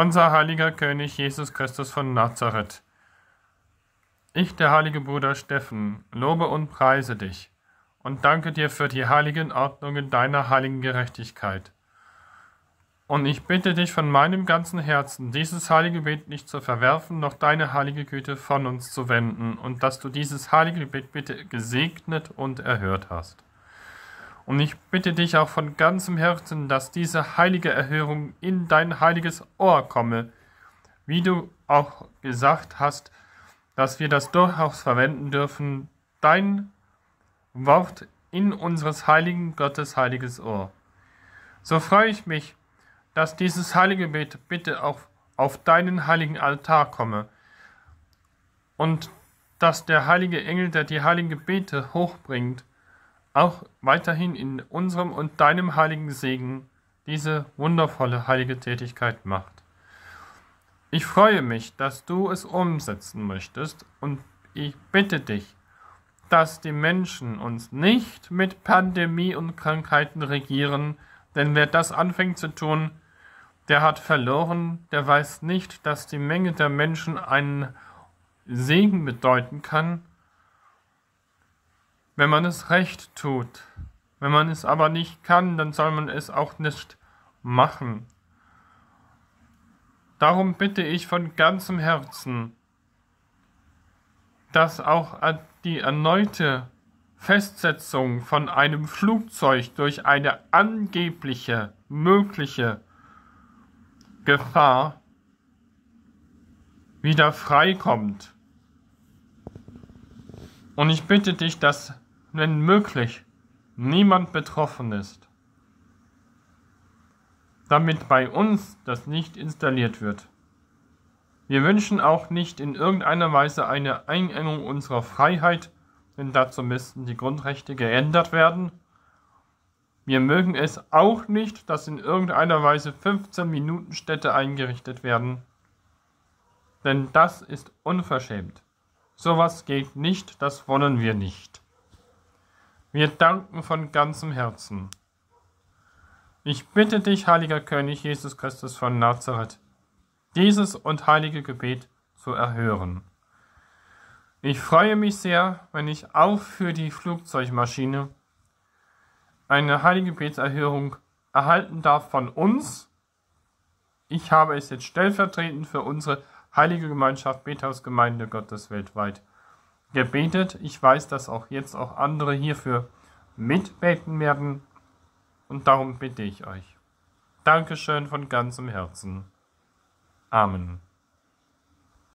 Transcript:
Unser heiliger König Jesus Christus von Nazareth, ich, der heilige Bruder Steffen, lobe und preise dich und danke dir für die heiligen Ordnungen deiner heiligen Gerechtigkeit. Und ich bitte dich von meinem ganzen Herzen, dieses heilige Gebet nicht zu verwerfen, noch deine heilige Güte von uns zu wenden, und dass du dieses heilige Gebet bitte gesegnet und erhört hast. Und ich bitte dich auch von ganzem Herzen, dass diese heilige Erhörung in dein heiliges Ohr komme, wie du auch gesagt hast, dass wir das durchaus verwenden dürfen, dein Wort in unseres heiligen Gottes heiliges Ohr. So freue ich mich, dass dieses heilige Gebet bitte auch auf deinen heiligen Altar komme und dass der heilige Engel, der die heiligen Gebete hochbringt, auch weiterhin in unserem und deinem heiligen Segen diese wundervolle heilige Tätigkeit macht. Ich freue mich, dass du es umsetzen möchtest und ich bitte dich, dass die Menschen uns nicht mit Pandemie und Krankheiten regieren, denn wer das anfängt zu tun, der hat verloren, der weiß nicht, dass die Menge der Menschen einen Segen bedeuten kann, wenn man es recht tut. Wenn man es aber nicht kann, dann soll man es auch nicht machen. Darum bitte ich von ganzem Herzen, dass auch die erneute Festsetzung von einem Flugzeug durch eine angebliche mögliche Gefahr wieder freikommt. Und ich bitte dich, dass wenn möglich, niemand betroffen ist, damit bei uns das nicht installiert wird. Wir wünschen auch nicht in irgendeiner Weise eine Einengung unserer Freiheit, denn dazu müssten die Grundrechte geändert werden. Wir mögen es auch nicht, dass in irgendeiner Weise 15 Minuten Städte eingerichtet werden, denn das ist unverschämt. Sowas geht nicht, das wollen wir nicht. Wir danken von ganzem Herzen. Ich bitte dich, heiliger König Jesus Christus von Nazareth, dieses und heilige Gebet zu erhören. Ich freue mich sehr, wenn ich auch für die Flugzeugmaschine eine heilige Gebetserhörung erhalten darf von uns. Ich habe es jetzt stellvertretend für unsere heilige Gemeinschaft Bethausgemeinde Gottes weltweit gebetet. Ich weiß, dass auch jetzt auch andere hierfür mitbeten werden und darum bitte ich euch. Dankeschön von ganzem Herzen. Amen.